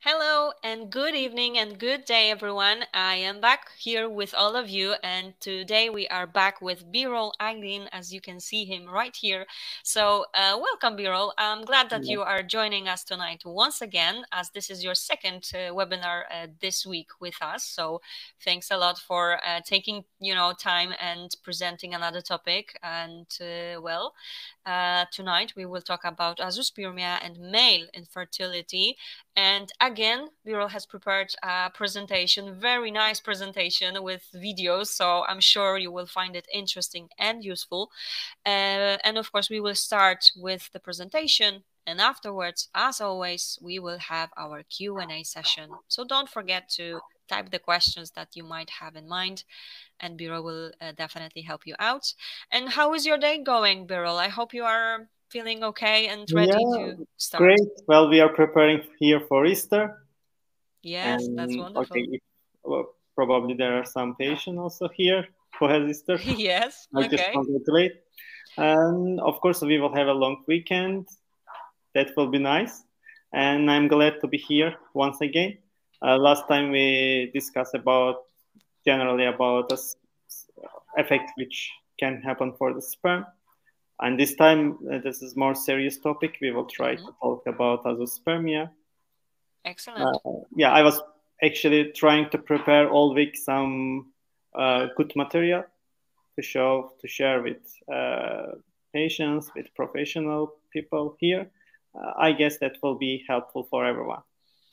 Hello and good evening and good day, everyone. I am back here with all of you, and today we are back with Birol Aydin, as you can see him right here. So, uh, welcome, Birol. I'm glad that you are joining us tonight once again, as this is your second uh, webinar uh, this week with us. So, thanks a lot for uh, taking you know time and presenting another topic. And uh, well, uh, tonight we will talk about azoospermia and male infertility. And again, Birol has prepared a presentation, very nice presentation with videos. So I'm sure you will find it interesting and useful. Uh, and of course, we will start with the presentation. And afterwards, as always, we will have our Q&A session. So don't forget to type the questions that you might have in mind and Birol will uh, definitely help you out. And how is your day going, Birol? I hope you are feeling okay and ready yeah, to start. Great. Well, we are preparing here for Easter. Yes, and, that's wonderful. Okay, well, probably there are some patients also here who has Easter. yes. I okay. just congratulate. And of course, we will have a long weekend. That will be nice. And I'm glad to be here once again. Uh, last time we discussed about generally about the effect which can happen for the sperm. And this time, uh, this is more serious topic. We will try mm-hmm. to talk about azoospermia. Excellent. Uh, yeah, I was actually trying to prepare all week some uh, good material to show to share with uh, patients, with professional people here. Uh, I guess that will be helpful for everyone.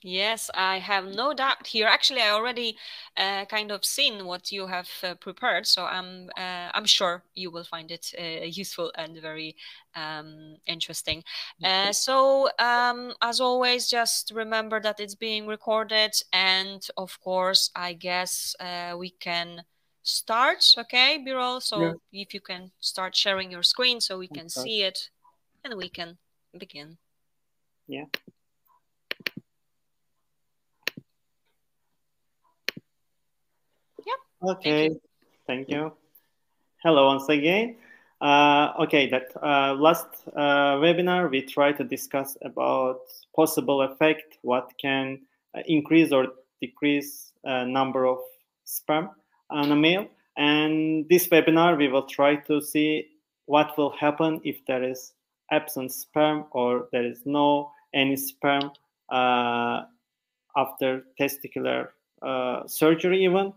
Yes, I have no doubt here. Actually, I already uh, kind of seen what you have uh, prepared, so I'm uh, I'm sure you will find it uh, useful and very um, interesting. Uh, so, um, as always, just remember that it's being recorded, and of course, I guess uh, we can start. Okay, Birol. So, yeah. if you can start sharing your screen, so we can see it, and we can begin. Yeah. Okay, thank you. Thank you. Hello once again. Uh, okay, that uh, last uh, webinar we tried to discuss about possible effect, what can uh, increase or decrease uh, number of sperm on a male. And this webinar we will try to see what will happen if there is absent sperm or there is no any sperm uh, after testicular surgery even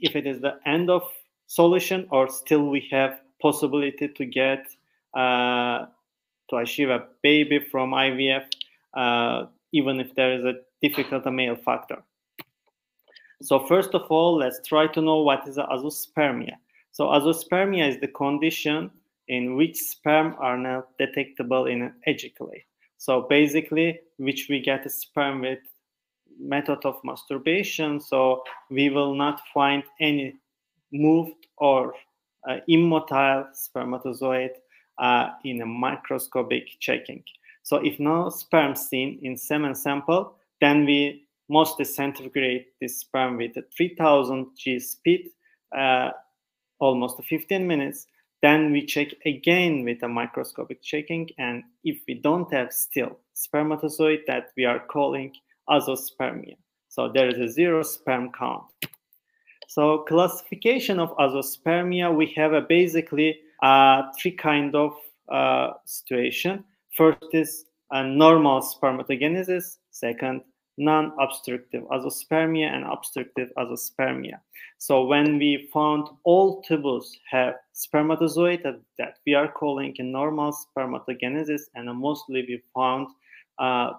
if it is the end of solution or still we have possibility to get uh, to achieve a baby from IVF, uh, even if there is a difficult male factor. So first of all, let's try to know what is azoospermia. So azoospermia is the condition in which sperm are not detectable in an ejaculate. So basically, which we get a sperm with method of masturbation, so we will not find any moved or uh, immotile spermatozoid uh, in a microscopic checking. So if no sperm seen in semen sample, then we mostly centrifugate this sperm with a 3000 G speed, uh, almost 15 minutes. Then we check again with a microscopic checking. And if we don't have still spermatozoid that we are calling azoospermia. So there is a zero sperm count. So classification of azoospermia, we have a basically uh, three kind of uh, situation. First is a normal spermatogenesis. Second, non-obstructive azoospermia and obstructive azoospermia. So when we found all tubules have spermatozoid that we are calling a normal spermatogenesis, and mostly we found uh,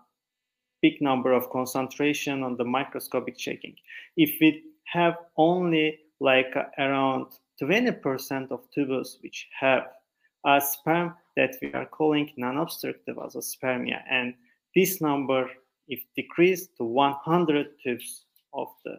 big number of concentration on the microscopic checking. If we have only like around 20% of tubules which have a sperm that we are calling non-obstructive azoospermia, and this number, if decreased to 100 tubes of the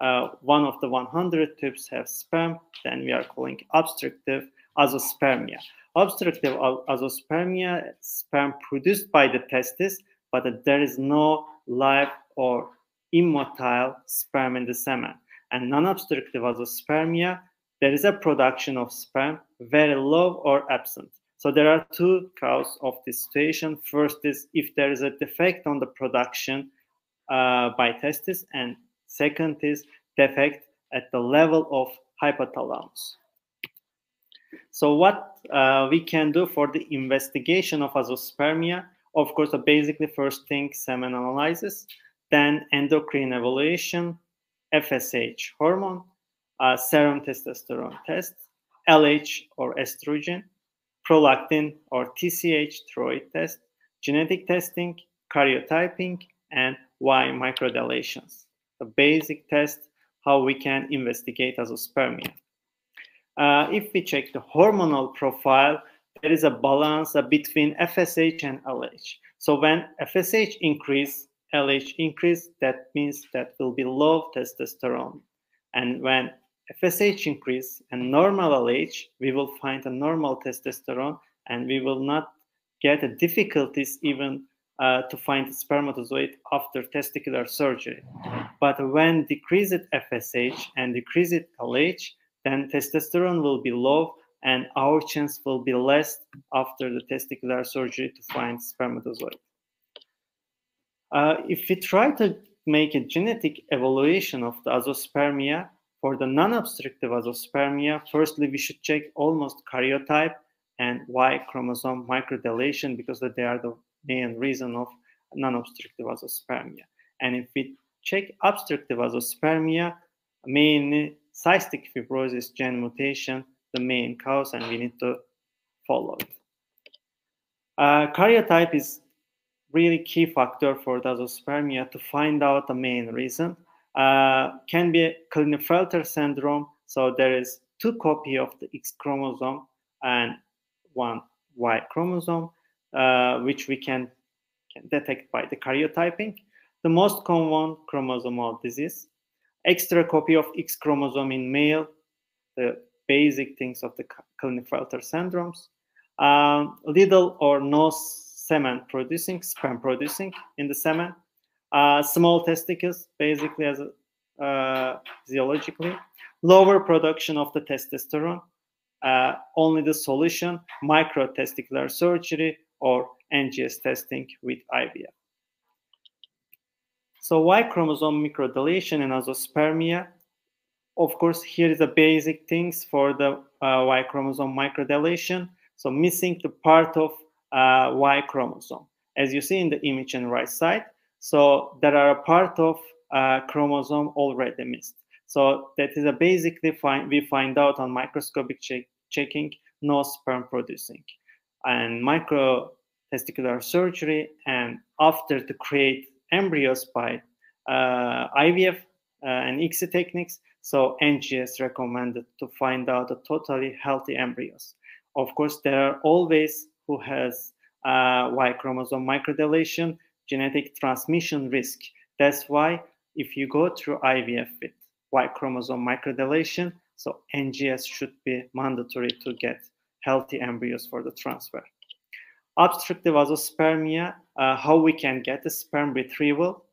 uh, one of the 100 tubes have sperm, then we are calling obstructive azoospermia. Obstructive azoospermia, sperm produced by the testis, but there is no live or immotile sperm in the semen. And non-obstructive azoospermia, there is a production of sperm very low or absent. So there are two causes of this situation. First is if there is a defect on the production uh, by testis, and second is defect at the level of hypothalamus. So what uh, we can do for the investigation of azoospermia, of course, the basically first thing semen analysis, then endocrine evaluation, FSH hormone, uh, serum testosterone test, LH or estrogen, prolactin or TSH thyroid test, genetic testing, karyotyping, and Y microdeletions. The basic test how we can investigate azoospermia. Uh, if we check the hormonal profile, there is a balance between FSH and LH. So when FSH increase, LH increase, that means that will be low testosterone. And when FSH increase and normal LH, we will find a normal testosterone and we will not get difficulties even uh, to find spermatozoid after testicular surgery. But when decreased FSH and decreased LH, then testosterone will be low and our chance will be less after the testicular surgery to find spermatozoid. Uh, if we try to make a genetic evaluation of the azoospermia, for the non-obstructive azoospermia, firstly, we should check almost karyotype and Y chromosome microdeletion because they are the main reason of non-obstructive azoospermia. And if we check obstructive azoospermia, mainly cystic fibrosis gene mutation, the main cause, and we need to follow it. Uh, karyotype is really key factor for the azoospermia to find out the main reason. Uh, can be Klinefelter syndrome. So there is two copy of the X chromosome and one Y chromosome, uh, which we can, can detect by the karyotyping. The most common chromosomal disease, extra copy of X chromosome in male, the basic things of the Klinefelter syndromes, um, little or no semen producing, sperm producing in the semen, uh, small testicles, basically as a, uh, physiologically, lower production of the testosterone, uh, only the solution, microtesticular surgery, or NGS testing with IVF. So Y chromosome microdeletion and azoospermia. Of course, here is the basic things for the uh, Y chromosome microdeletion. So missing the part of uh, Y chromosome. As you see in the image on the right side, so there are a part of uh, chromosome already missed. So that is a basically find, we find out on microscopic check, checking no sperm producing. And micro testicular surgery and after to create embryos by uh, IVF uh, and ICSI techniques. So NGS recommended to find out a totally healthy embryos. Of course, there are always who has uh, Y chromosome microdeletion, genetic transmission risk. That's why if you go through IVF with Y chromosome microdeletion, so NGS should be mandatory to get healthy embryos for the transfer. Obstructive azoospermia, uh, how we can get the sperm retrieval,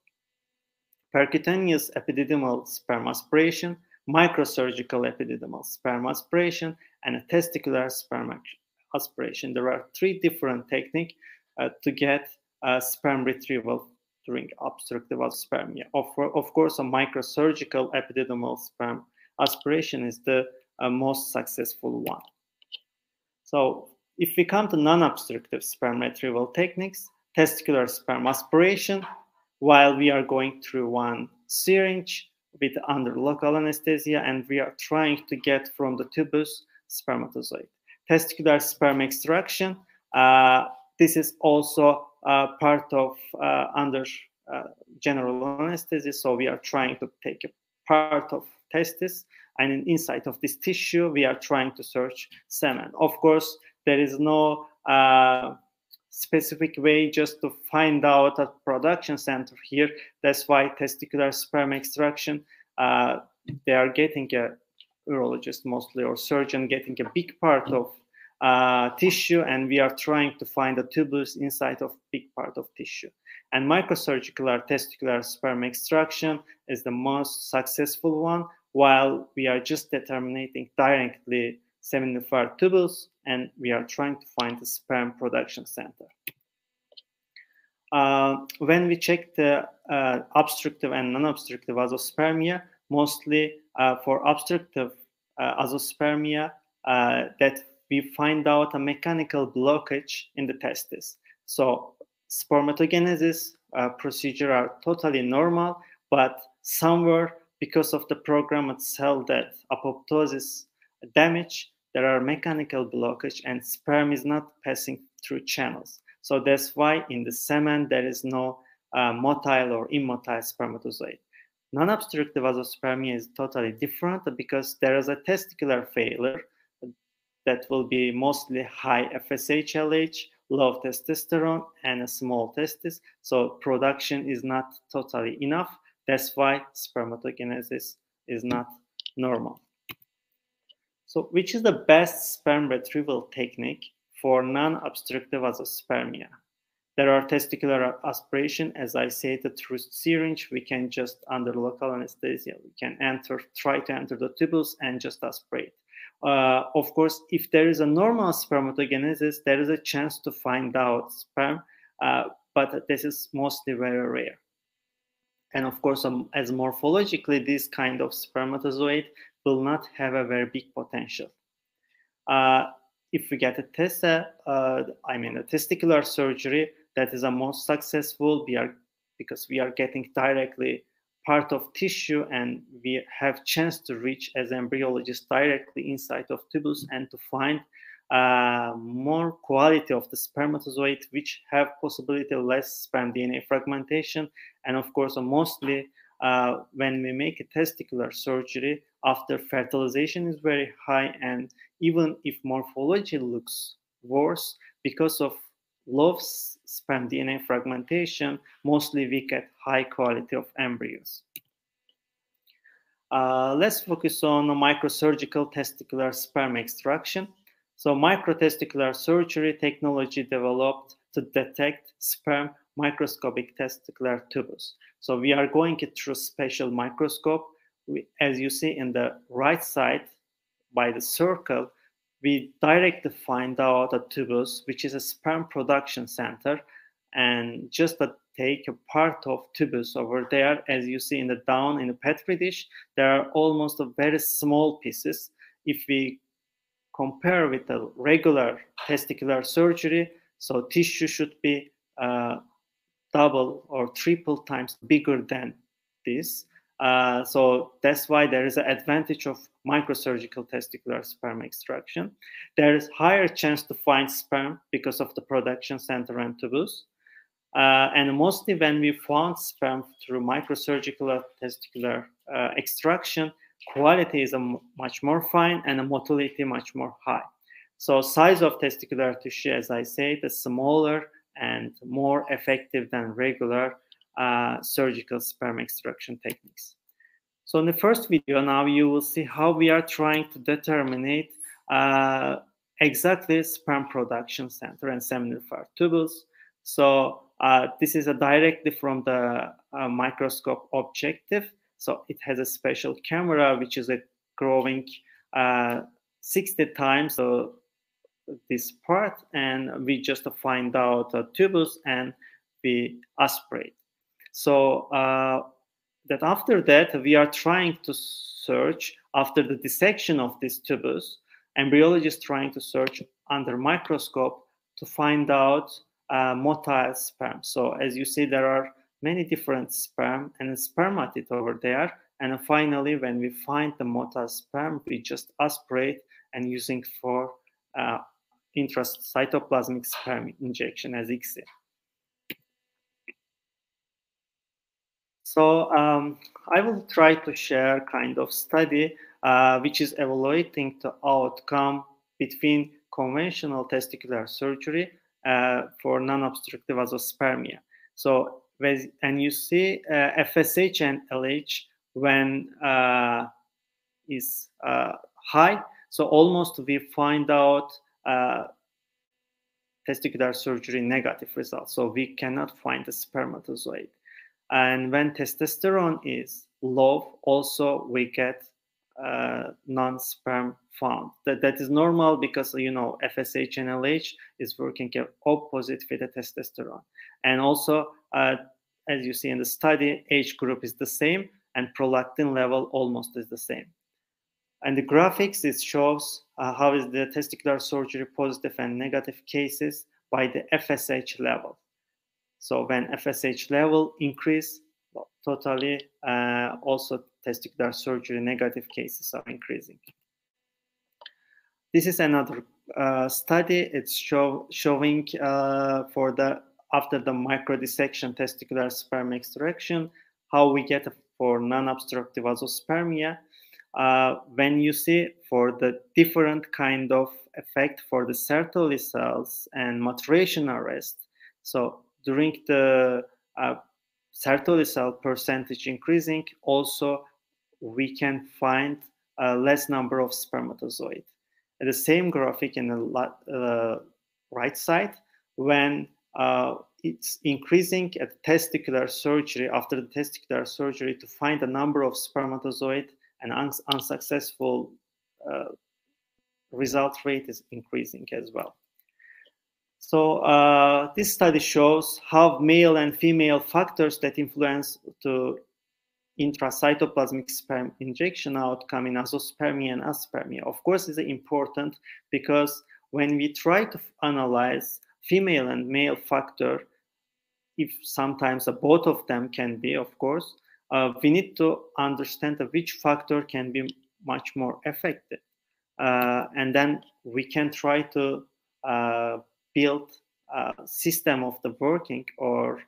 percutaneous epididymal sperm aspiration, microsurgical epididymal sperm aspiration, and a testicular sperm aspiration. There are three different techniques uh, to get uh, sperm retrieval during obstructive azoospermia. Of, of course, a microsurgical epididymal sperm aspiration is the uh, most successful one. So if we come to non-obstructive sperm retrieval techniques, testicular sperm aspiration, while we are going through one syringe with under local anesthesia and we are trying to get from the tubus spermatozoid. Testicular sperm extraction, uh, this is also uh, part of uh, under uh, general anesthesia, so we are trying to take a part of testis and inside of this tissue we are trying to search semen. Of course, there is no uh, specific way just to find out a production center here. That's why testicular sperm extraction, uh, they are getting a urologist mostly or surgeon getting a big part of uh, tissue and we are trying to find the tubulus inside of big part of tissue. And microsurgical testicular sperm extraction is the most successful one while we are just determining directly seminifer tubules and we are trying to find the sperm production center. uh, when we check the uh, obstructive and non-obstructive azoospermia, mostly uh, for obstructive uh, azoospermia, uh, that we find out a mechanical blockage in the testis. So spermatogenesis uh, procedure are totally normal, but somewhere because of the programmed cell death, apoptosis damage, there are mechanical blockage and sperm is not passing through channels. So that's why in the semen there is no uh, motile or immotile spermatozoid. Non-obstructive azoospermia is totally different because there is a testicular failure that will be mostly high FSH LH, low testosterone, and a small testis. So production is not totally enough. That's why spermatogenesis is not normal. So which is the best sperm retrieval technique? for non-obstructive azoospermia. There are testicular aspiration, as I said, through syringe, we can just under local anesthesia, we can enter, try to enter the tubules and just aspirate. Uh, of course, if there is a normal spermatogenesis, there is a chance to find out sperm, uh, but this is mostly very rare. And of course, um, as morphologically, this kind of spermatozoid will not have a very big potential. Uh, if we get a TESA, uh, I mean a testicular surgery, that is a most successful. We are because we are getting directly part of tissue and we have chance to reach as embryologists directly inside of tubules and to find uh, more quality of the spermatozoid which have possibility of less sperm DNA fragmentation and of course mostly uh, when we make a testicular surgery after fertilization is very high and even if morphology looks worse because of low sperm DNA fragmentation, mostly we get high quality of embryos. Uh, let's focus on microsurgical testicular sperm extraction. So microtesticular surgery technology developed to detect sperm microscopic testicular tubules. So we are going through special microscope. We, as you see in the right side, by the circle, we directly find out a tubules, which is a sperm production center, and just take a part of tubules over there, as you see in the down in the petri dish, there are almost a very small pieces. If we compare with the regular testicular surgery, so tissue should be uh, double or triple times bigger than this. Uh, so that's why there is an advantage of microsurgical testicular sperm extraction. There is higher chance to find sperm because of the production center and tubules. Uh, and mostly when we found sperm through microsurgical testicular uh, extraction, quality is much more fine and motility much more high. So size of testicular tissue, as I said, is smaller and more effective than regular uh, surgical sperm extraction techniques. So in the first video now you will see how we are trying to determine uh, exactly sperm production center and seminifer tubules. So uh, this is a directly from the uh, microscope objective. So it has a special camera which is a growing uh, 60 times so this part and we just find out uh, tubules and we aspirate. So uh, that after that, we are trying to search after the dissection of these tubules, embryologists trying to search under microscope to find out uh, motile sperm. So as you see, there are many different sperm and spermatid over there. And finally, when we find the motile sperm, we just aspirate and using for uh, intracytoplasmic sperm injection as ICSI. So um, I will try to share kind of study uh, which is evaluating the outcome between conventional testicular surgery uh, for non-obstructive azoospermia. So and you see uh, FSH and LH when uh, is uh, high. So almost we find out uh, testicular surgery negative results. So we cannot find the spermatozoid. And when testosterone is low, also we get uh, non-sperm found. That that is normal because you know FSH and LH is working opposite with the testosterone, and also uh, as you see in the study, age group is the same and prolactin level almost is the same. And the graphics it shows uh, how is the testicular surgery positive and negative cases by the FSH level. So when FSH level increase, totally uh, also testicular surgery negative cases are increasing. This is another uh, study. It's show, showing uh, for the after the microdissection testicular sperm extraction, how we get for non-obstructive azoospermia. Uh, when you see for the different kind of effect for the Sertoli cells and maturation arrest, so during the uh, cell percentage increasing, also we can find a less number of spermatozoid. the same graphic in the uh, right side, when uh, it's increasing at testicular surgery after the testicular surgery to find a number of spermatozoid and uns unsuccessful uh, result rate is increasing as well. So uh, this study shows how male and female factors that influence to intracytoplasmic sperm injection outcome in azoospermia and aspermia. Of course, is important because when we try to analyze female and male factor, if sometimes both of them can be, of course, uh, we need to understand which factor can be much more effective. Uh, and then we can try to uh, build a system of the working or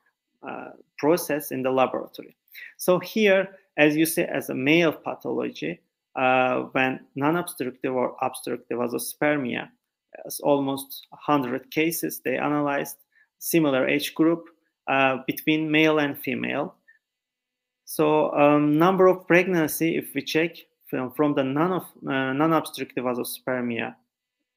uh, process in the laboratory. So here, as you say, as a male pathology, uh, when non-obstructive or obstructive azoospermia, as almost 100 cases they analyzed, similar age group uh, between male and female. So um, number of pregnancy, if we check from, from the non uh, non-obstructive azoospermia,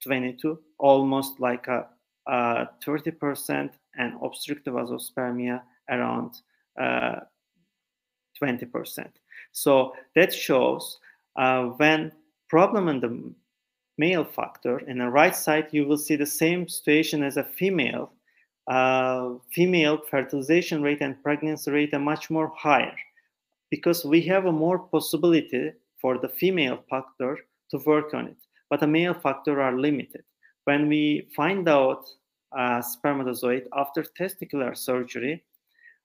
22, almost like a, a 30%, and obstructive azoospermia around uh, 20%. So that shows uh, when problem in the male factor, in the right side, you will see the same situation as a female. Uh, female fertilization rate and pregnancy rate are much more higher because we have a more possibility for the female factor to work on it, but the male factor are limited. When we find out uh, spermatozoid after testicular surgery,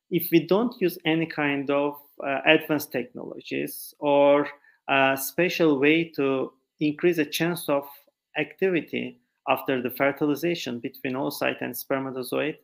if we don't use any kind of uh, advanced technologies or a special way to increase the chance of activity after the fertilization between oocyte and spermatozoid,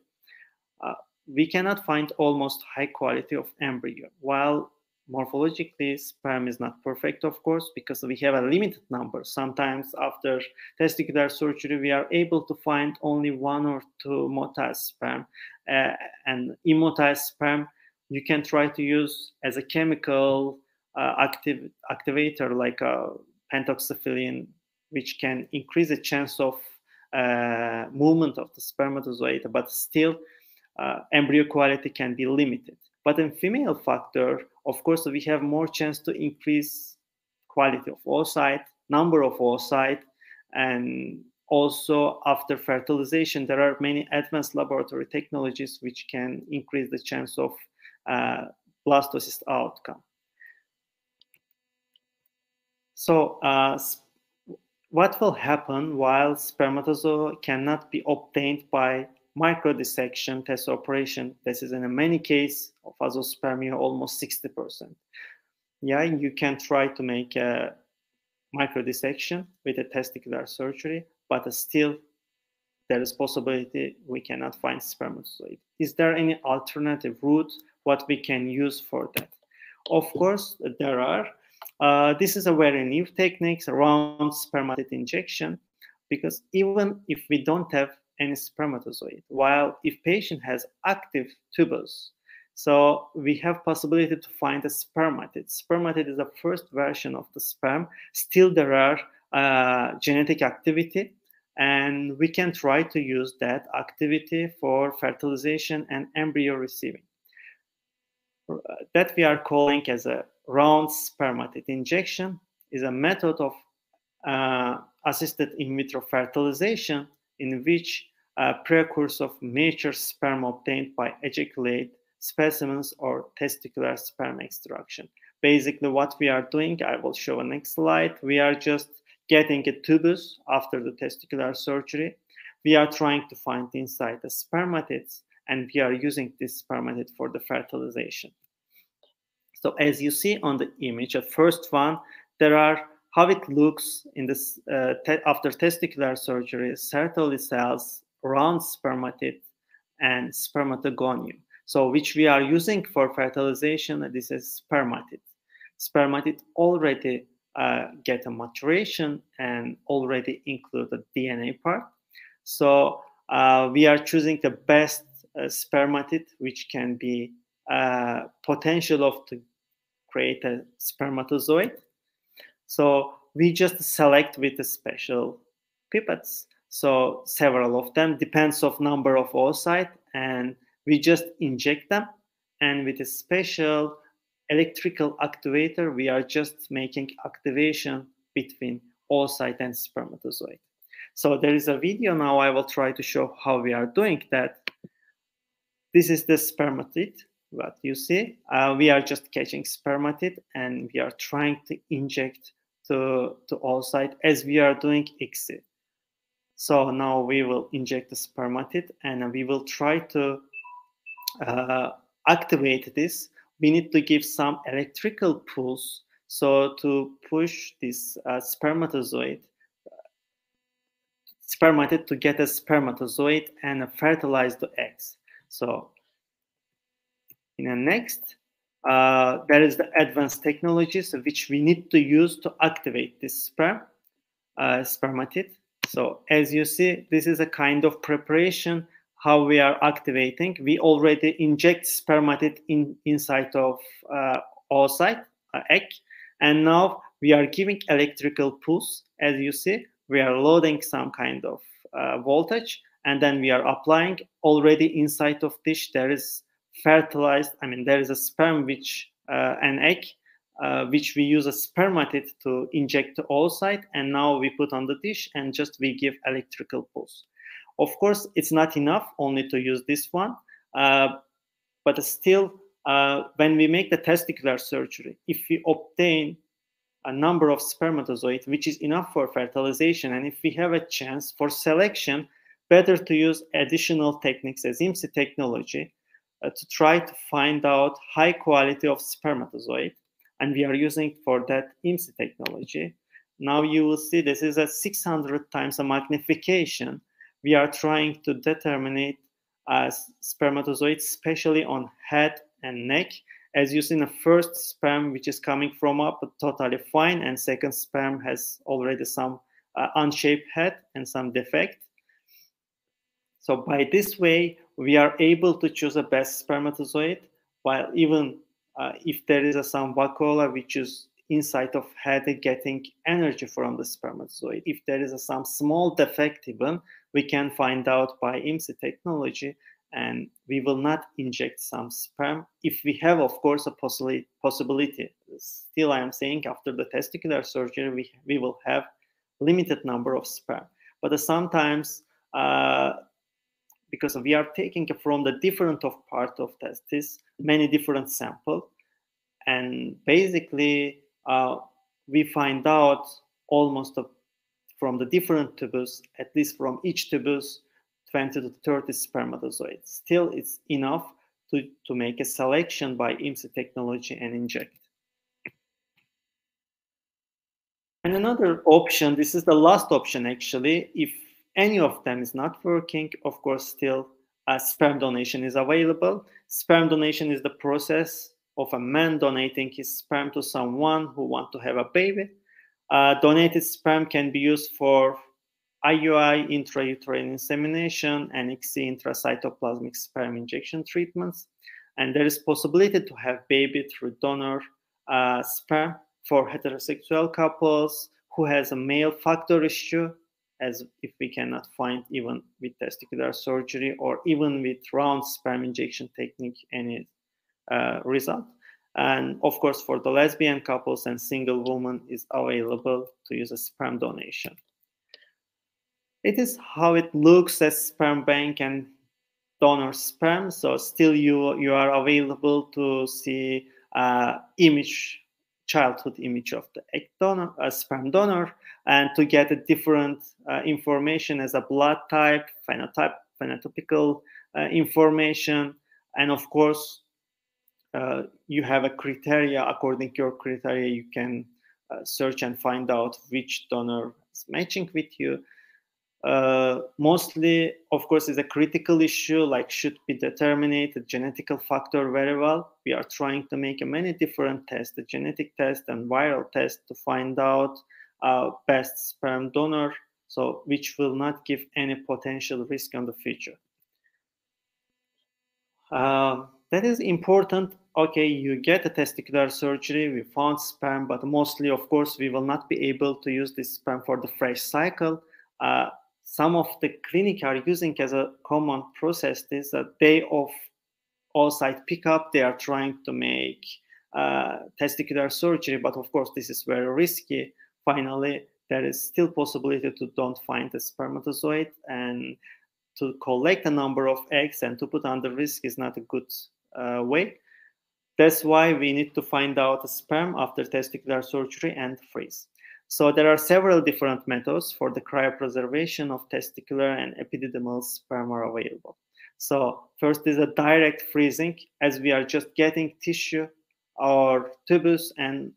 uh, we cannot find almost high quality of embryo. While morphologically, sperm is not perfect, of course, because we have a limited number. Sometimes after testicular surgery, we are able to find only one or two motile sperm. Uh, and immotile sperm, you can try to use as a chemical uh, active, activator like a pentoxifylline, which can increase the chance of uh, movement of the spermatozoid, but still uh, embryo quality can be limited. But in female factor, of course, we have more chance to increase quality of oocyte, number of oocyte, and also after fertilization, there are many advanced laboratory technologies which can increase the chance of uh, blastocyst outcome. So uh, what will happen while spermatozoa cannot be obtained by microdissection test operation? This is in many cases of azoospermia, almost 60%. Yeah, you can try to make a microdissection with a testicular surgery, but still there is possibility we cannot find spermatozoid. Is there any alternative route what we can use for that? Of course, there are. Uh, this is a very new technique around spermatid injection because even if we don't have any spermatozoid, while if patient has active tubules, so we have possibility to find a spermatid. Spermatid is the first version of the sperm. Still, there are uh, genetic activity, and we can try to use that activity for fertilization and embryo receiving. That we are calling as a round spermatid injection. is a method of uh, assisted in vitro fertilization in which a precursor of mature sperm obtained by ejaculate specimens or testicular sperm extraction. Basically, what we are doing, I will show a next slide. We are just getting a tubus after the testicular surgery. We are trying to find inside the spermatids, and we are using this spermatid for the fertilization. So as you see on the image, the first one, there are how it looks in this uh, te after testicular surgery, Sertoli cells around spermatid and spermatogonium. So which we are using for fertilization, this is spermatid. Spermatid already uh, get a maturation and already include the DNA part. So uh, we are choosing the best uh, spermatid, which can be uh, potential of to create a spermatozoid. So we just select with the special pipettes. So several of them depends of number of oocyte and we just inject them and with a special electrical activator we are just making activation between oocyte and spermatozoid. So there is a video now I will try to show how we are doing that. This is the spermatid what you see. Uh, we are just catching spermatid and we are trying to inject to, to oocyte as we are doing ICSI. So now we will inject the spermatid and we will try to uh, activate this. We need to give some electrical pulse so to push this uh, spermatozoid spermatid to get a spermatozoid and fertilize the eggs. So in the next, uh, there is the advanced technologies which we need to use to activate this sperm, uh, spermatid. So as you see, this is a kind of preparation how we are activating. We already inject spermatid in inside of uh, oocyte, uh, egg, and now we are giving electrical pulse. As you see, we are loading some kind of uh, voltage, and then we are applying already inside of dish. There is fertilized, I mean, there is a sperm which, uh, an egg, uh, which we use a spermatid to inject the oocyte, and now we put on the dish and just we give electrical pulse. Of course, it's not enough only to use this one, uh, but still, uh, when we make the testicular surgery, if we obtain a number of spermatozoids, which is enough for fertilization, and if we have a chance for selection, better to use additional techniques as IMSI technology uh, to try to find out high quality of spermatozoid. And we are using for that IMSI technology. Now you will see this is a 600 times a magnification. We are trying to determine uh, spermatozoids, especially on head and neck. As you see the first sperm, which is coming from up, totally fine, and second sperm has already some uh, unshaped head and some defect. So by this way, we are able to choose the best spermatozoid, while even uh, if there is a, some vacuola which is inside of head getting energy from the spermatozoid. If there is a, some small defect even, we can find out by IMSI technology and we will not inject some sperm if we have, of course, a possibility. possibility. Still, I am saying after the testicular surgery, we, we will have limited number of sperm. But uh, sometimes uh, because we are taking from the different of part of testis, many different sample, and basically uh, we find out almost a, from the different tubes, at least from each tubus, 20 to 30 spermatozoids. Still, it's enough to, to make a selection by IMSI technology and inject. And another option, this is the last option actually, if any of them is not working, of course, still a sperm donation is available. Sperm donation is the process of a man donating his sperm to someone who want to have a baby. Uh, donated sperm can be used for IUI, intrauterine insemination, and ICSI intracytoplasmic sperm injection treatments. And there is possibility to have baby through donor uh, sperm for heterosexual couples who has a male factor issue as if we cannot find even with testicular surgery or even with round sperm injection technique any uh, result. And of course, for the lesbian couples and single women is available to use a sperm donation. It is how it looks as sperm bank and donor sperm. So still you, you are available to see uh, image, childhood image of the egg donor, a sperm donor, and to get a different uh, information as a blood type, phenotype, phenotypical uh, information, and of course, uh, you have a criteria. According to your criteria, you can uh, search and find out which donor is matching with you. Uh, mostly, of course, is a critical issue, like should be determined the genetic factor very well. We are trying to make many different tests, the genetic test and viral test to find out uh, best sperm donor, so which will not give any potential risk in the future. Uh, that is important. Okay, you get a testicular surgery, we found sperm, but mostly, of course, we will not be able to use this sperm for the fresh cycle. Uh, some of the clinic are using as a common process is that day of oocyte pickup, they are trying to make uh, testicular surgery, but of course, this is very risky. Finally, there is still possibility to don't find the spermatozoid and to collect a number of eggs and to put under risk is not a good uh, way. That's why we need to find out the sperm after testicular surgery and freeze. So there are several different methods for the cryopreservation of testicular and epididymal sperm are available. So first is a direct freezing as we are just getting tissue or tubus and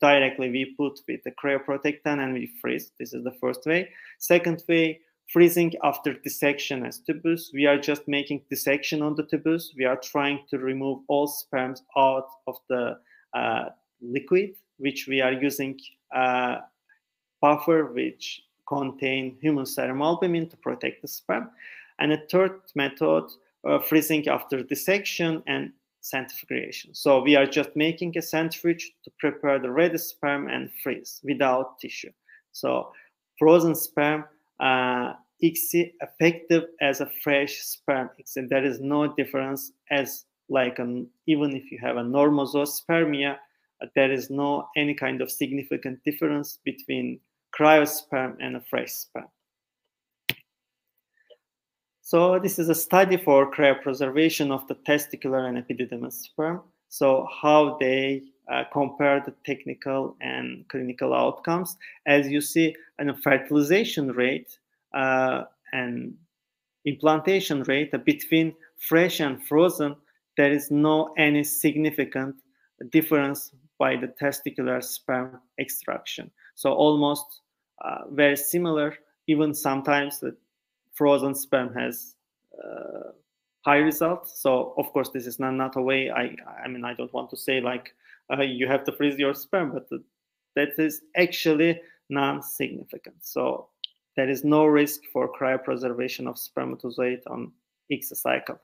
directly we put with the cryoprotectant and we freeze. This is the first way. Second way, freezing after dissection as tubus. We are just making dissection on the tubus. We are trying to remove all sperms out of the uh, liquid, which we are using uh, buffer which contain human serum albumin to protect the sperm. And a third method, uh, freezing after dissection and centrifugation. So we are just making a centrifuge to prepare the ready sperm and freeze without tissue. So frozen sperm uh, ICSI effective as a fresh sperm. There is no difference as like an, even if you have a normozoospermia, there is no any kind of significant difference between cryosperm and a fresh sperm. So this is a study for cryopreservation of the testicular and epididymal sperm. So how they uh, compare the technical and clinical outcomes. As you see, a fertilization rate uh, and implantation rate between fresh and frozen, there is no any significant difference by the testicular sperm extraction. So almost uh, very similar. Even sometimes the frozen sperm has uh, high results. So of course this is not, not a way. I I mean I don't want to say like uh, you have to freeze your sperm, but the, that is actually non-significant. So there is no risk for cryopreservation of spermatozoid on ICSI cycle.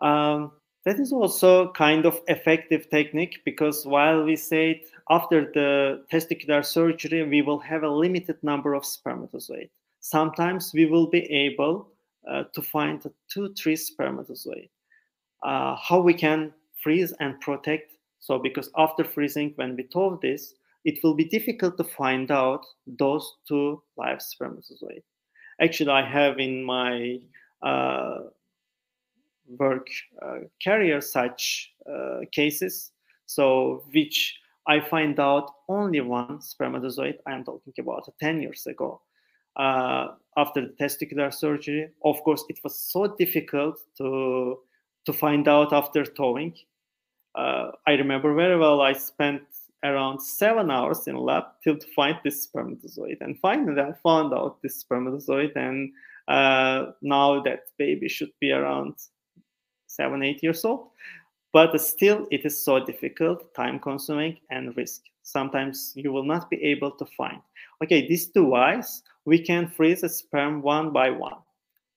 Um, that is also kind of effective technique because while we said after the testicular surgery, we will have a limited number of spermatozoid. Sometimes we will be able uh, to find two, three spermatozoid. Uh, how we can freeze and protect. So because after freezing, when we thaw this, it will be difficult to find out those two live spermatozoids. Actually, I have in my uh, work uh, career such uh, cases, so which I find out only one spermatozoid. I am talking about 10 years ago. Uh, after the testicular surgery, of course, it was so difficult to to find out after thawing. Uh, I remember very well. I spent around seven hours in lab till to find this spermatozoid. And finally, I found out this spermatozoid, and uh, now that baby should be around seven, eight years old. But still, it is so difficult, time consuming, and risk. Sometimes you will not be able to find. Okay, this device, we can freeze a sperm one by one.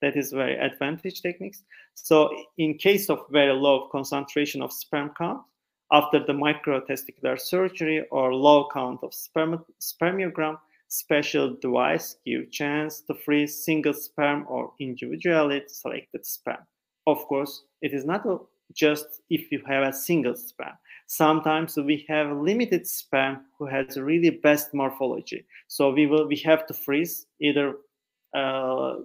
That is very advantage techniques. So in case of very low concentration of sperm count, after the microtesticular surgery or low count of sperm spermiogram, special device give chance to freeze single sperm or individually selected sperm. Of course, it is not just if you have a single sperm. Sometimes we have limited sperm who has really best morphology. So we will we have to freeze either uh,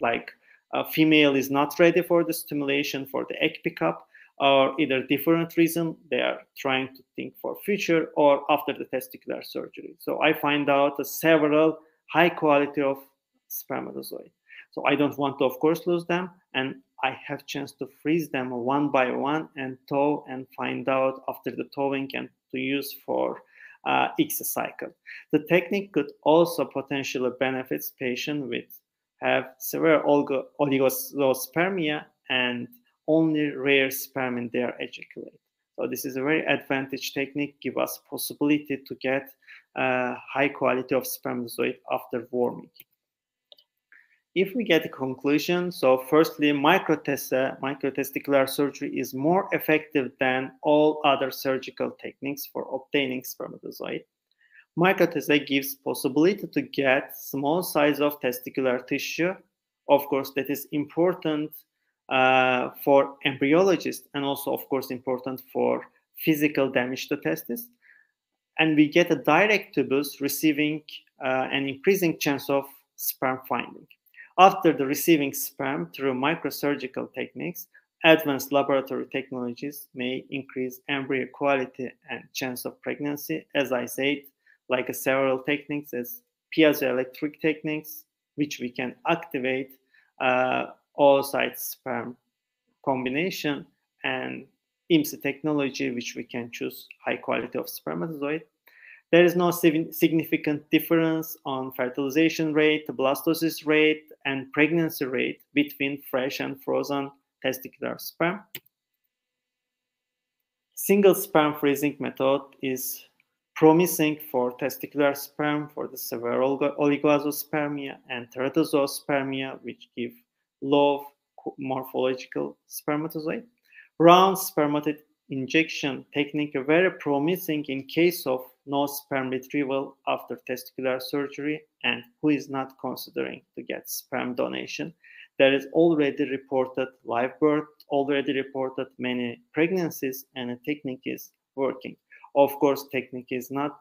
like a female is not ready for the stimulation for the egg pickup or either different reason they are trying to think for future or after the testicular surgery. So I find out several high quality of spermatozoid. So I don't want to, of course, lose them, and I have chance to freeze them one by one and tow and find out after the towing and to use for uh, X cycle. The technique could also potentially benefits patient with have severe oligospermia and only rare sperm in their ejaculate. So this is a very advantage technique, give us possibility to get uh, high quality of spermatozoid after warming. If we get a conclusion, so firstly, microtest microtesticular surgery is more effective than all other surgical techniques for obtaining spermatozoid. Microtest gives possibility to get small size of testicular tissue. Of course, that is important uh, for embryologists and also, of course, important for physical damage to testis. And we get a direct tubus receiving uh, an increasing chance of sperm finding. After the receiving sperm through microsurgical techniques, advanced laboratory technologies may increase embryo quality and chance of pregnancy. As I said, like several techniques as piezoelectric techniques, which we can activate uh, oocyte sperm combination and IMSI technology, which we can choose high quality of spermatozoid. There is no significant difference on fertilization rate, blastocyst rate, and pregnancy rate between fresh and frozen testicular sperm. Single sperm freezing method is promising for testicular sperm for the severe oligoazospermia and teratozoospermia, which give low morphological spermatozoid. Round spermatid injection technique very promising in case of no sperm retrieval after testicular surgery and who is not considering to get sperm donation. There is already reported live birth, already reported many pregnancies, and the technique is working. Of course, technique is not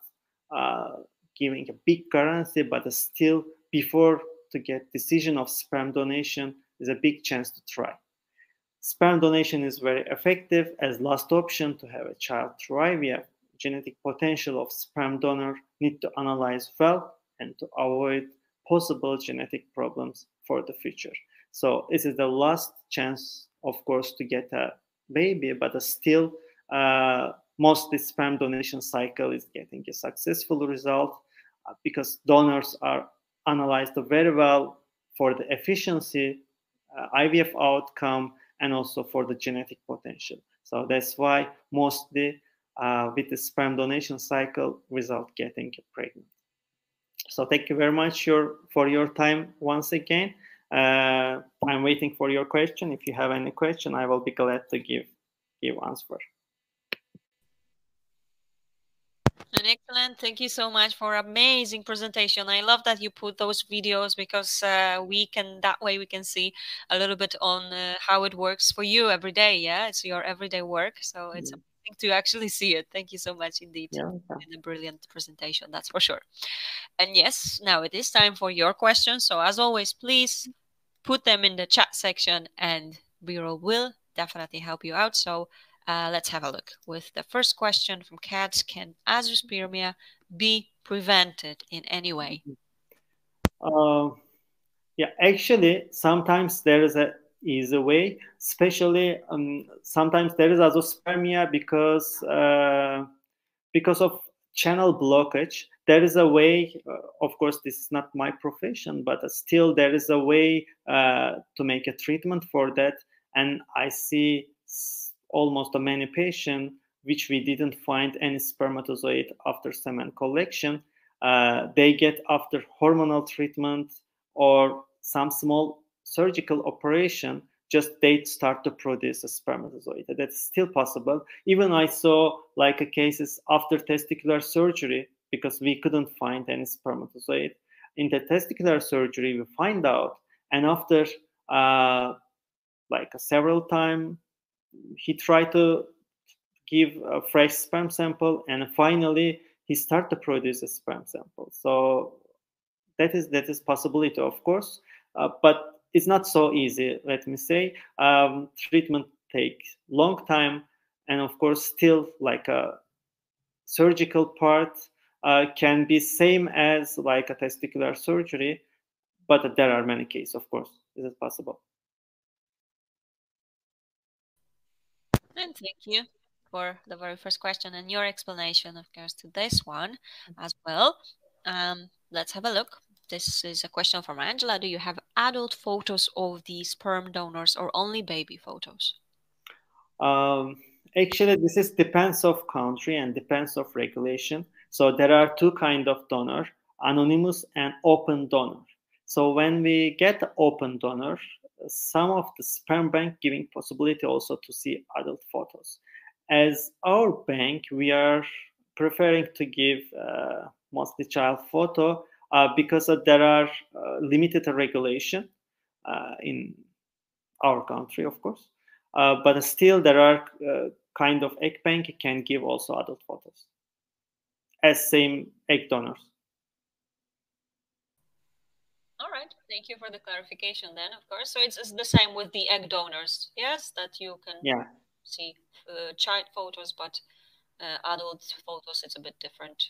uh, giving a big guarantee, but still before to get decision of sperm donation is a big chance to try. Sperm donation is very effective as last option to have a child through IVF. Genetic potential of sperm donor need to analyze well and to avoid possible genetic problems for the future. So this is the last chance, of course, to get a baby, but still uh, mostly sperm donation cycle is getting a successful result uh, because donors are analyzed very well for the efficiency, uh, IVF outcome, and also for the genetic potential. So that's why mostly uh, with the sperm donation cycle without getting pregnant. So thank you very much your, for your time once again. Uh, I'm waiting for your question. If you have any question, I will be glad to give give answer. An excellent. Thank you so much for amazing presentation. I love that you put those videos because uh, we can that way we can see a little bit on uh, how it works for you every day. Yeah, it's your everyday work, so it's amazing to actually see it. Thank you so much indeed. Yeah, a brilliant presentation, that's for sure. And yes, now it is time for your questions. So as always, please put them in the chat section, and Birol will definitely help you out. So uh, let's have a look with the first question from cats. Can azoospermia be prevented in any way? Uh, yeah, actually, sometimes there is a easy way. Especially, um, sometimes there is azoospermia because uh, because of channel blockage. There is a way. Uh, of course, this is not my profession, but still, there is a way uh, to make a treatment for that. And I see almost a many patients which we didn't find any spermatozoid after semen collection. Uh, they get after hormonal treatment or some small surgical operation, just they start to produce a spermatozoid. That's still possible. Even I saw like a cases after testicular surgery because we couldn't find any spermatozoid. In the testicular surgery, we find out, and after uh, like several time he tried to give a fresh sperm sample, and finally he started to produce a sperm sample. So that is that is possibility, of course, uh, but it's not so easy. Let me say, um, treatment takes long time, and of course, still like a surgical part uh, can be same as like a testicular surgery, but there are many cases, of course, is it possible. And thank you for the very first question and your explanation, of course, to this one as well. Um, let's have a look. This is a question from Angela. Do you have adult photos of the sperm donors or only baby photos? Um, actually, this is depends of country and depends of regulation. So there are two kind of donor, anonymous and open donor. So when we get open donor, some of the sperm bank giving possibility also to see adult photos. As our bank, we are preferring to give uh, mostly child photo because there are uh, limited regulation uh, in our country, of course. Uh, but still, there are uh, kind of egg bank can give also adult photos as same egg donors. All right, thank you for the clarification. Then, of course, so it's, it's the same with the egg donors. Yes, that you can yeah see child photos, but adult photos it's a bit different.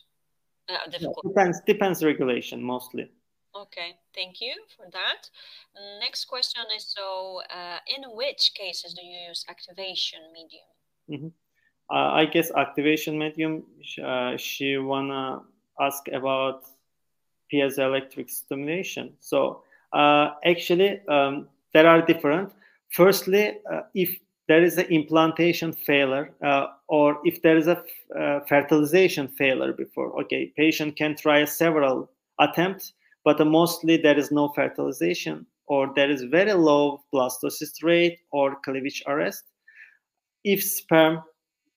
Uh, difficult. Depends depends regulation mostly. Okay, thank you for that. Next question is so, uh, in which cases do you use activation medium? Mm -hmm. uh, I guess activation medium. Uh, she wanna ask about piezoelectric stimulation. So uh, actually, um, there are different. Firstly, uh, if there is an implantation failure uh, or if there is a uh, fertilization failure before. Okay patient can try several attempts but mostly there is no fertilization or there is very low blastocyst rate or cleavage arrest. If sperm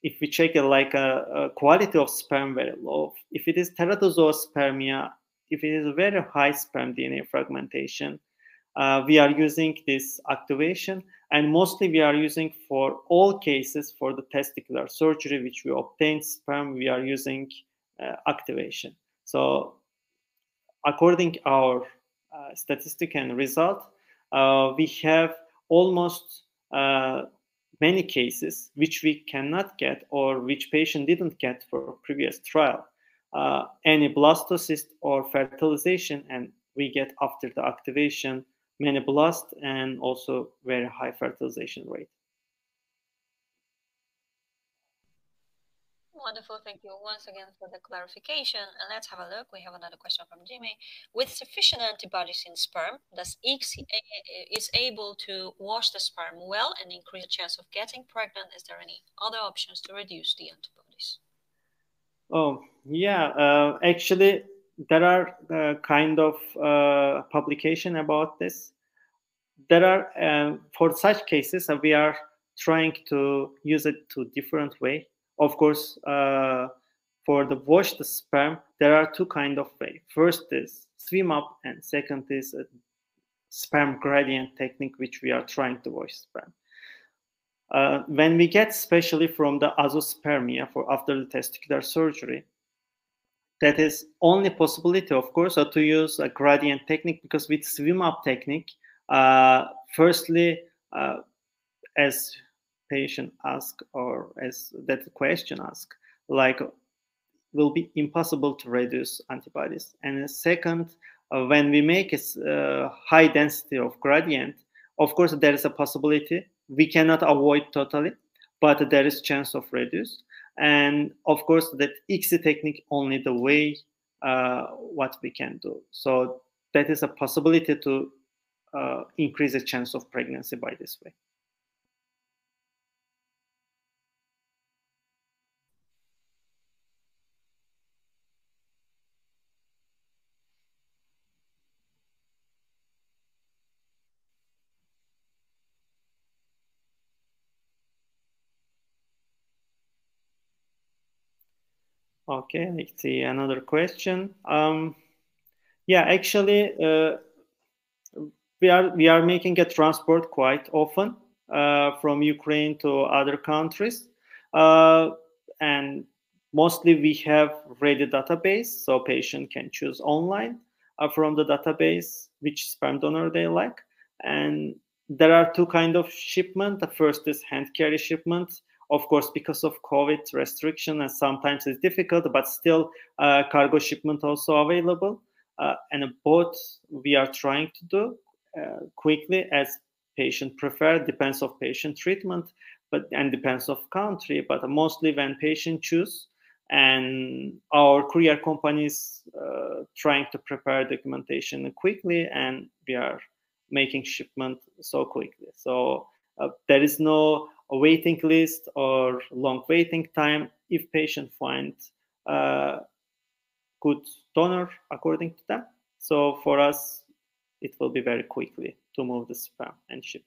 if we check it like a, a quality of sperm very low if it is teratozoospermia if it is very high sperm dna fragmentation uh, we are using this activation and mostly we are using for all cases for the testicular surgery which we obtain sperm we are using uh, activation. So according our uh, statistic and result uh, we have almost uh, many cases which we cannot get or which patient didn't get for previous trial. Uh, any blastocyst or fertilization and we get after the activation many blast and also very high fertilization rate. Wonderful. Thank you once again for the clarification. And let's have a look. We have another question from Jimmy. With sufficient antibodies in sperm, does ICSI is able to wash the sperm well and increase the chance of getting pregnant? Is there any other options to reduce the antibodies? Oh, yeah. Uh, actually, there are uh, kind of uh, publication about this. There are uh, for such cases we are trying to use it to different way. Of course, for the washed sperm, there are two kind of way. First is swim up, and second is a sperm gradient technique, which we are trying to wash sperm. Uh, when we get especially from the azoospermia for after the testicular surgery, that is only possibility, of course, to use a gradient technique because with swim up technique, uh, firstly, uh, as patient ask or as that question ask, like will be impossible to reduce antibodies. And second, uh, when we make a uh, high density of gradient, of course, there is a possibility we cannot avoid totally, but there is chance of reduce and of course that ICSI technique only the way uh, what we can do. So that is a possibility to uh, increase the chance of pregnancy by this way. Okay, I see another question. Um, yeah, actually, uh, we are we are making a transport quite often. uh, from Ukraine to other countries. Uh, and mostly we have ready database, so patient can choose online uh, from the database which sperm donor they like. And there are two kind of shipment. The first is hand carry shipment. Of course, because of COVID restriction, and sometimes it's difficult, but still uh, cargo shipment also available. Uh, and both we are trying to do uh, quickly as patient prefer. Depends of patient treatment, but and depends of country. But mostly when patient choose, and our courier companies uh, trying to prepare documentation quickly, and we are making shipment so quickly. So uh, there is no waiting list or long waiting time if patient find uh, good donor according to them. So for us, it will be very quickly to move the sperm and ship.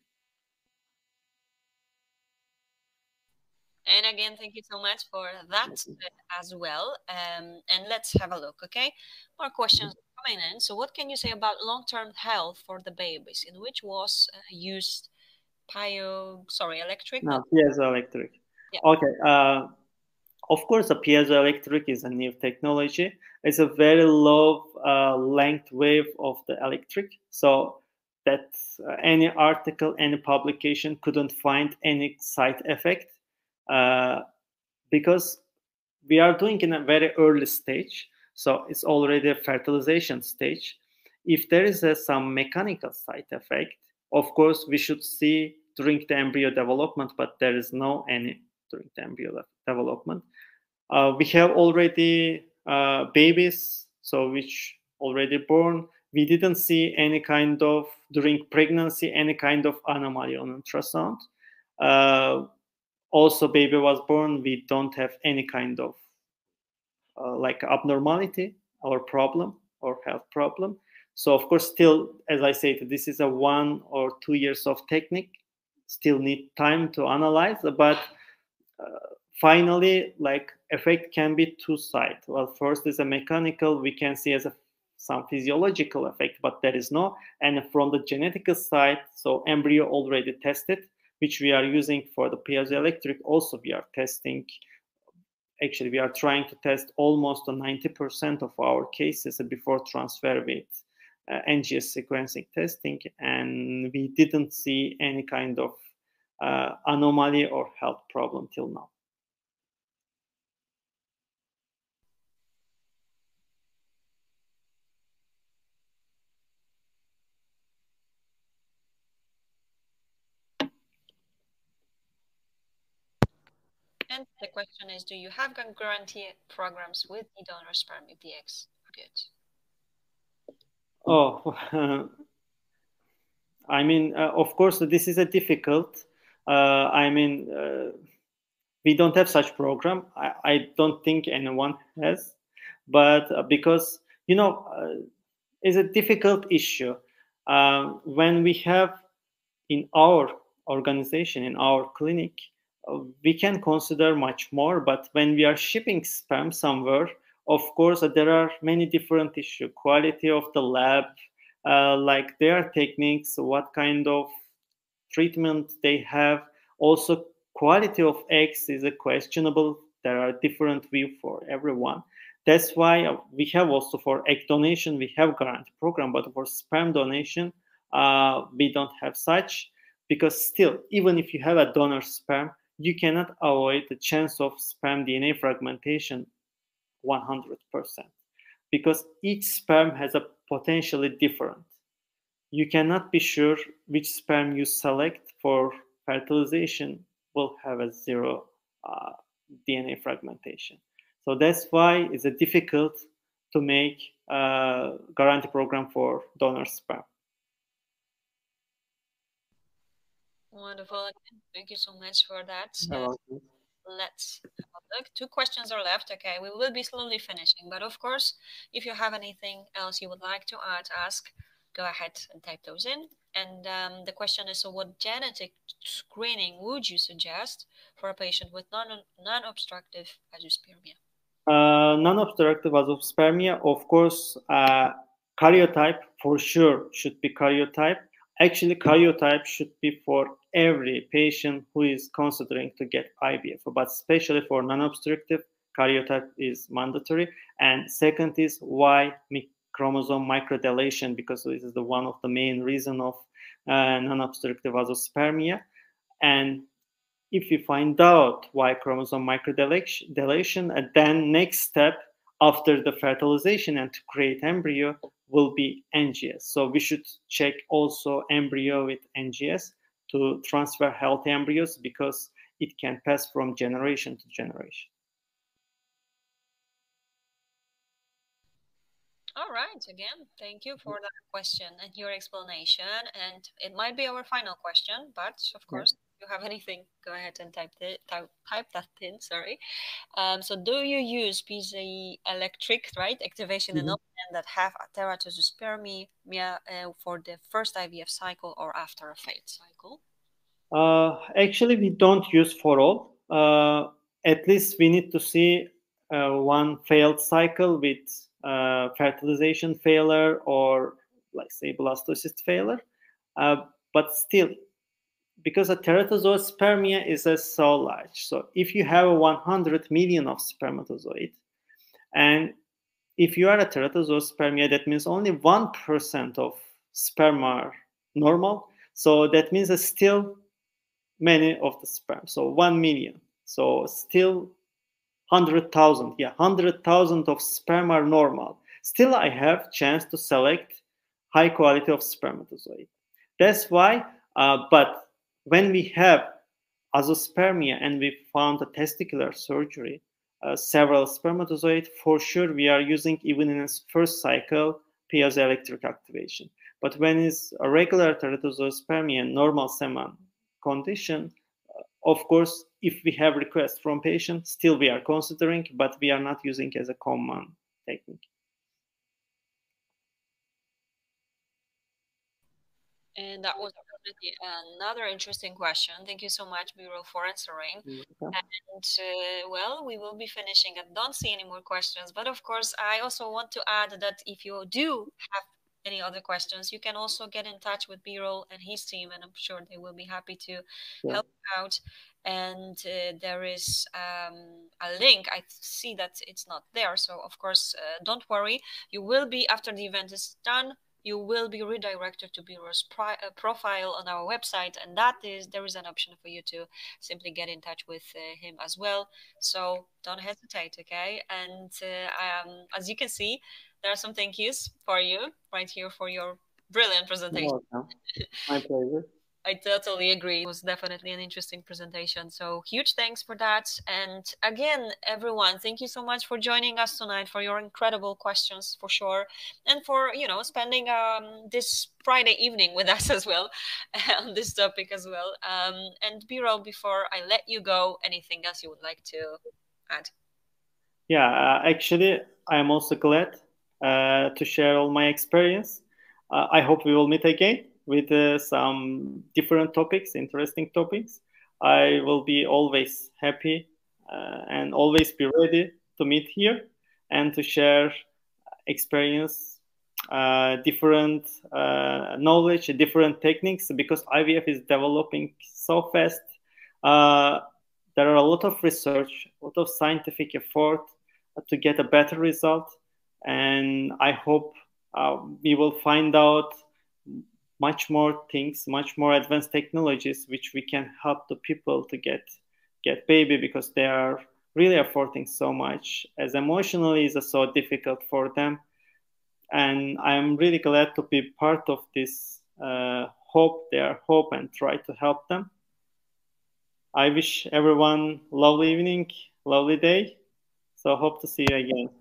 And again, thank you so much for that as well. Um, and let's have a look, okay? More questions coming in. So what can you say about long-term health for the babies in which was uh, used pio, sorry, electric? No, piezoelectric. Yeah. Okay. Uh, of course, a piezoelectric is a new technology. It's a very low uh, length wave of the electric. So that uh, any article, any publication couldn't find any side effect uh, because we are doing in a very early stage. So it's already a fertilization stage. If there is a, some mechanical side effect, of course, we should see during the embryo development, but there is no any during the embryo development. Uh, we have already uh, babies, so which already born. We didn't see any kind of during pregnancy any kind of anomaly on ultrasound. Uh, also baby was born we don't have any kind of uh, like abnormality or problem or health problem so of course still as i said this is a one or two years of technique still need time to analyze but uh, finally like effect can be two side well first is a mechanical we can see as a some physiological effect but there is no and from the genetic side so embryo already tested which we are using for the piezoelectric. Also, we are testing. Actually, we are trying to test almost 90% of our cases before transfer with NGS sequencing testing, and we didn't see any kind of uh, anomaly or health problem till now. And the question is, do you have guarantee programs with the donor sperm are good? Oh, I mean, uh, of course, this is a difficult. Uh, I mean, uh, we don't have such program. I, I, don't think anyone has, but uh, because you know, uh, it's a difficult issue. Uh, when we have in our organization, in our clinic, we can consider much more but when we are shipping spam somewhere of course there are many different issues quality of the lab uh, like their techniques what kind of treatment they have. Also quality of eggs is a questionable. There are different view for everyone. That's why we have also for egg donation we have guarantee program but for sperm donation uh, we don't have such because still even if you have a donor sperm you cannot avoid the chance of sperm DNA fragmentation 100% because each sperm has a potentially different. You cannot be sure which sperm you select for fertilization will have a zero uh, DNA fragmentation. So that's why it's a difficult to make a guarantee program for donor sperm. Wonderful. Thank you so much for that. Let's have a look. Two questions are left. Okay, we will be slowly finishing. But of course, if you have anything else you would like to add, ask, go ahead and type those in. And um, the question is, so what genetic screening would you suggest for a patient with non non-obstructive azoospermia? Uh, non-obstructive azoospermia, of course, uh, karyotype for sure should be karyotype. Actually, karyotype should be for every patient who is considering to get IVF, but especially for non-obstructive, karyotype is mandatory. And second is Y chromosome microdeletion, because this is the one of the main reason of uh, non-obstructive azoospermia. And if we find out Y chromosome microdeletion, and then next step after the fertilization and to create embryo will be NGS. So we should check also embryo with NGS to transfer healthy embryos because it can pass from generation to generation. All right. Again, thank you for that question and your explanation. And it might be our final question, but of course, yeah. if you have anything, go ahead and type, the, type, type that in. Sorry. Um, so, do you use piezoelectric, right, activation mm -hmm. and that have teratozoospermia uh, for the first IVF cycle or after a failed cycle? Uh, actually, we don't use for all. Uh, at least we need to see uh, one failed cycle with uh, fertilization failure or like say blastocyst failure. Uh, but still, because a teratozoospermia is so large, so if you have 100 million of spermatozoid, and if you are a teratozoospermia, that means only 1% of sperm are normal. So that means that still many of the sperm. So 1 million. So still 100,000. Yeah, 100,000 of sperm are normal. Still, I have chance to select high quality of spermatozoid. That's why, uh, but when we have azoospermia and we found a testicular surgery, uh, several spermatozoid, for sure we are using even in its first cycle piezoelectric activation. But when it's a regular teratozoospermia, normal semen condition, uh, of course, if we have requests from patients, still we are considering, but we are not using as a common technique. And that was another interesting question. Thank you so much, Birol, for answering. And uh, well, we will be finishing. I don't see any more questions, but of course, I also want to add that if you do have any other questions, you can also get in touch with Birol and his team, and I'm sure they will be happy to yeah. help out and uh, there is um, a link. I see that it's not there. So, of course, uh, don't worry. You will be, after the event is done, you will be redirected to Birol's uh, profile on our website. And that is, there is an option for you to simply get in touch with uh, him as well. So don't hesitate, okay? And uh, um, as you can see, there are some thank yous for you right here for your brilliant presentation. My pleasure. I totally agree. It was definitely an interesting presentation. So huge thanks for that. And again, everyone, thank you so much for joining us tonight for your incredible questions for sure. And for, you know, spending um, this Friday evening with us as well on this topic as well. Um, and Birol, before I let you go, anything else you would like to add? Yeah, uh, actually, I'm also glad to share all my experience. Uh, I hope we will meet again with uh, some different topics, interesting topics. I will be always happy uh, and always be ready to meet here and to share experience, uh, different uh, knowledge, different techniques because IVF is developing so fast. Uh, there are a lot of research, a lot of scientific effort to get a better result. And I hope uh, we will find out much more things, much more advanced technologies, which we can help the people to get get baby because they are really affording so much. As emotionally is so difficult for them, and I'm really glad to be part of this uh, hope, their hope, and try to help them. I wish everyone lovely evening, lovely day. So hope to see you again.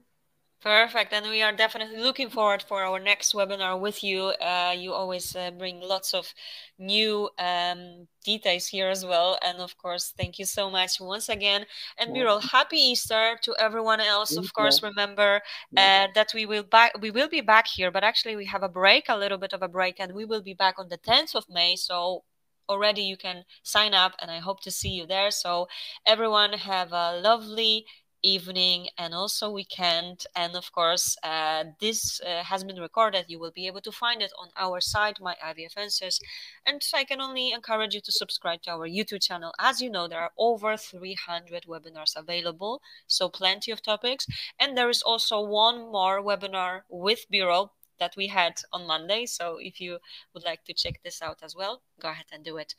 Perfect. And we are definitely looking forward for our next webinar with you. Uh, you always uh, bring lots of new um, details here as well. And of course, thank you so much once again. And Birol, happy Easter to everyone else. Of course, remember uh, that we will back we will be back here, but actually we have a break, a little bit of a break, and we will be back on the 10th of May. So already you can sign up and I hope to see you there. So everyone have a lovely evening and also weekend. And of course uh, this uh, has been recorded. You will be able to find it on our site my ivf answers and i can only encourage you to subscribe to our youtube channel. As you know there are over 300 webinars available so plenty of topics. And there is also one more webinar with Birol that we had on monday. So if you would like to check this out as well go ahead and do it.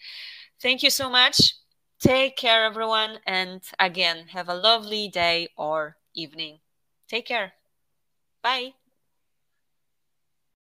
Thank you so much Take care, everyone. And again, have a lovely day or evening. Take care. Bye.